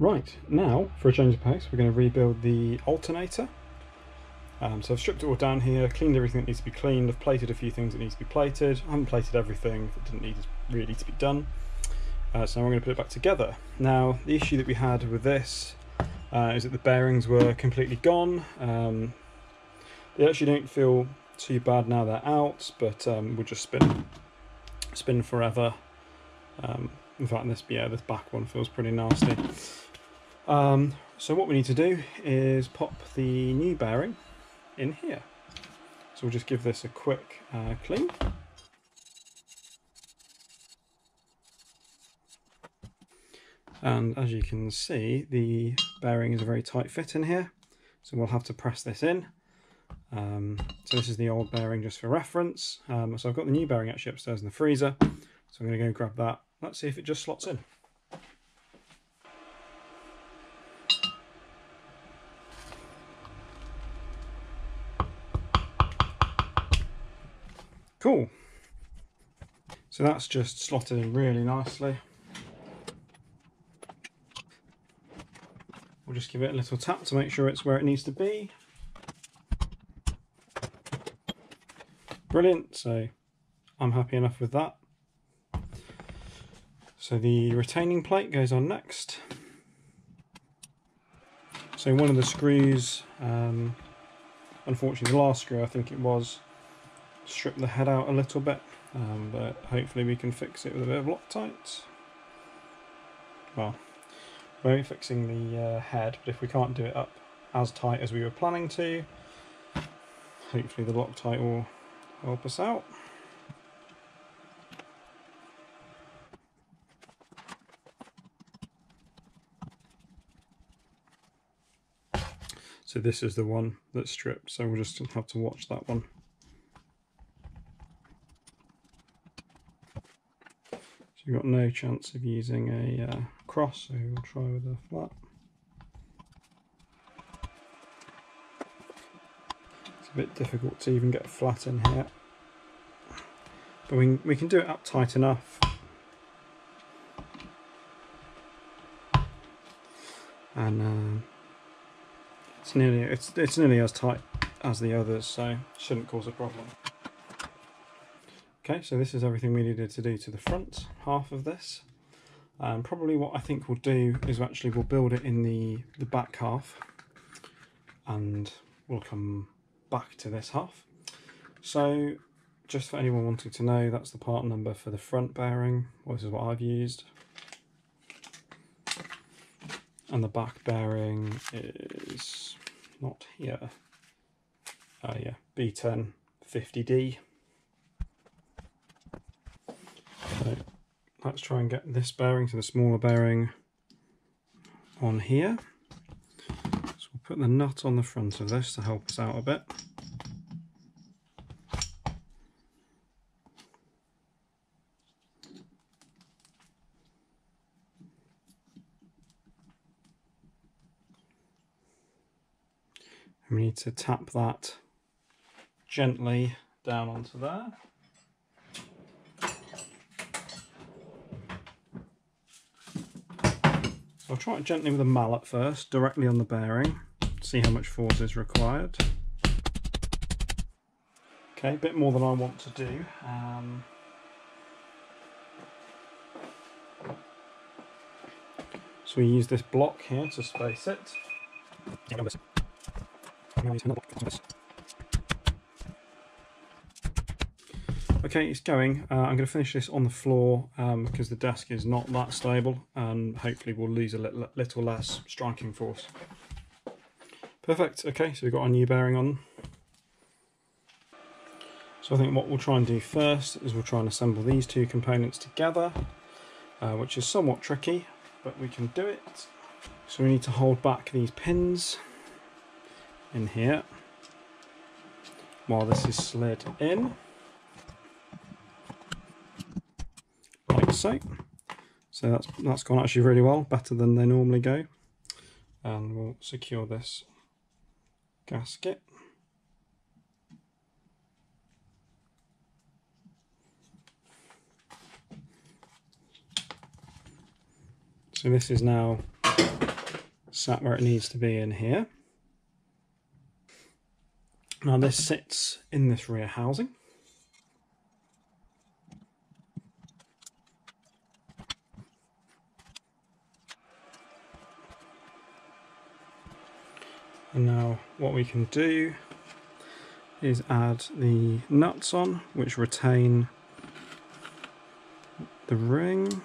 Right, now for a change of pace, we're going to rebuild the alternator. Um, so I've stripped it all down here, cleaned everything that needs to be cleaned, I've plated a few things that needs to be plated. I haven't plated everything that didn't need really to be done. Uh, so now we're going to put it back together. Now, the issue that we had with this uh, is that the bearings were completely gone. Um, they actually don't feel too bad now they're out, but um, we'll just spin, spin forever. Um, in fact, this yeah, this back one feels pretty nasty. Um, so what we need to do is pop the new bearing in here. So we'll just give this a quick uh, clean. And as you can see, the bearing is a very tight fit in here. So we'll have to press this in. Um, so this is the old bearing just for reference. Um, so I've got the new bearing actually upstairs in the freezer. So I'm going to go grab that. Let's see if it just slots in. Cool. So that's just slotted in really nicely. We'll just give it a little tap to make sure it's where it needs to be. Brilliant, so I'm happy enough with that. So the retaining plate goes on next. So one of the screws, um, unfortunately the last screw I think it was, strip the head out a little bit, um, but hopefully we can fix it with a bit of Loctite. Well, we're only fixing the uh, head, but if we can't do it up as tight as we were planning to, hopefully the Loctite will help us out. So this is the one that's stripped, so we'll just have to watch that one. You've got no chance of using a uh, cross, so we'll try with a flat. It's a bit difficult to even get a flat in here. But we, we can do it up tight enough. And uh, it's nearly it's it's nearly as tight as the others, so shouldn't cause a problem. Okay, so this is everything we needed to do to the front half of this. Um, probably what I think we'll do is actually we'll build it in the, the back half and we'll come back to this half. So just for anyone wanting to know, that's the part number for the front bearing. Well, this is what I've used. And the back bearing is not here. Oh yeah, B10 50D. So let's try and get this bearing to the smaller bearing on here. So we'll put the nut on the front of this to help us out a bit. And we need to tap that gently down onto there. I'll try it gently with a mallet first, directly on the bearing, see how much force is required. Okay, a bit more than I want to do. Um, so we use this block here to space it. Okay, it's going. Uh, I'm going to finish this on the floor um, because the desk is not that stable and hopefully we'll lose a little, little less striking force. Perfect, okay, so we've got our new bearing on. So I think what we'll try and do first is we'll try and assemble these two components together, uh, which is somewhat tricky, but we can do it. So we need to hold back these pins in here while this is slid in like so so that's that's gone actually really well better than they normally go and we'll secure this gasket so this is now sat where it needs to be in here. Now this sits in this rear housing. And now what we can do is add the nuts on which retain the ring.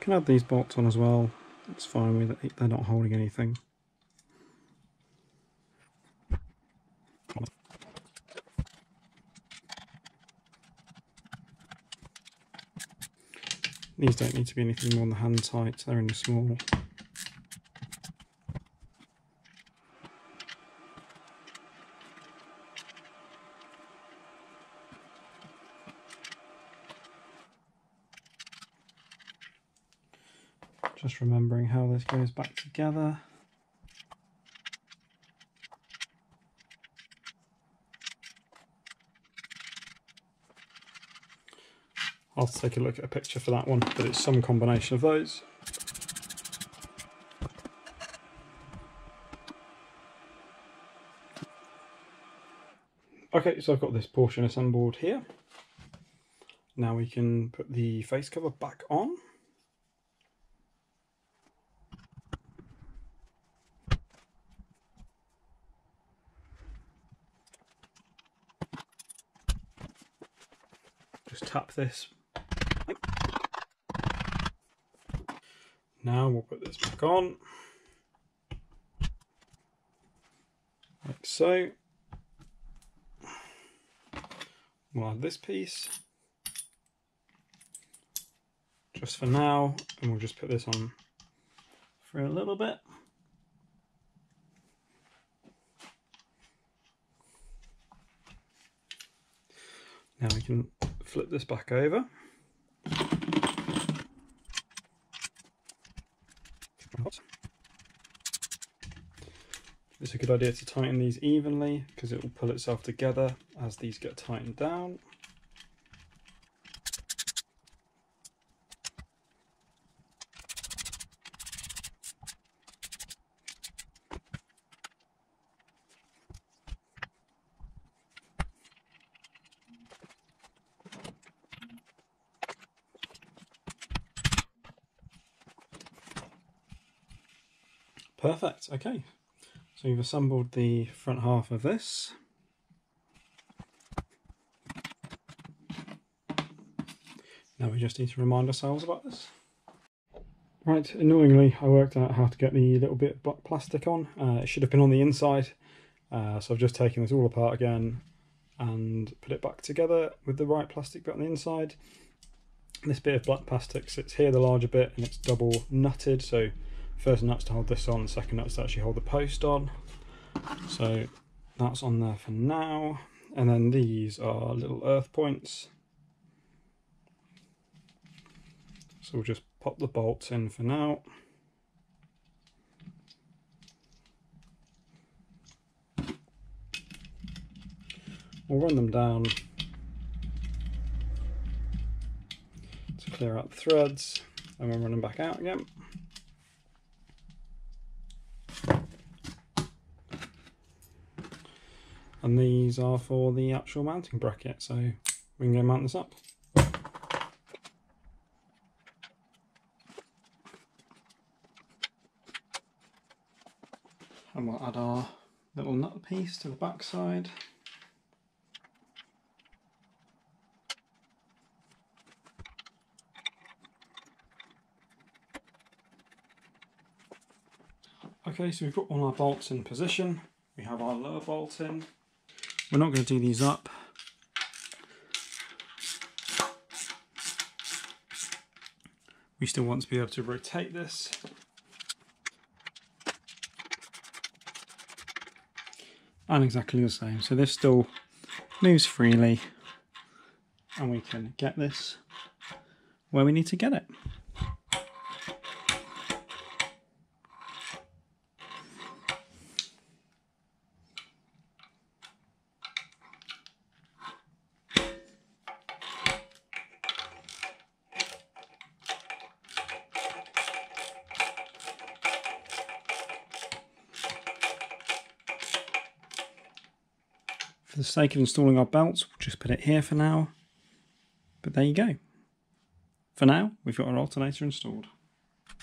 Can add these bolts on as well. It's fine with it, they're not holding anything. These don't need to be anything more than hand tight, they're only small. Remembering how this goes back together. I'll take a look at a picture for that one, but it's some combination of those. Okay, so I've got this portion assembled here. Now we can put the face cover back on. Just tap this. Now we'll put this back on. Like so. We'll add this piece. Just for now, and we'll just put this on for a little bit. Now we can flip this back over. It's a good idea to tighten these evenly because it will pull itself together as these get tightened down. Perfect, okay. So we've assembled the front half of this. Now we just need to remind ourselves about this. Right, annoyingly I worked out how to get the little bit of black plastic on. Uh, it should have been on the inside, uh, so I've just taken this all apart again and put it back together with the right plastic bit on the inside. This bit of black plastic sits here, the larger bit, and it's double nutted, so first nuts to hold this on, second nuts to actually hold the post on. So that's on there for now. And then these are little earth points. So we'll just pop the bolts in for now. We'll run them down to clear out the threads and we'll run them back out again. And these are for the actual mounting bracket so we can go mount this up. And we'll add our little nut piece to the back side. Okay, so we've got all our bolts in position. We have our lower bolt in, we're not going to do these up. We still want to be able to rotate this. And exactly the same. So this still moves freely and we can get this where we need to get it. For the sake of installing our belts, we'll just put it here for now. But there you go. For now, we've got our alternator installed.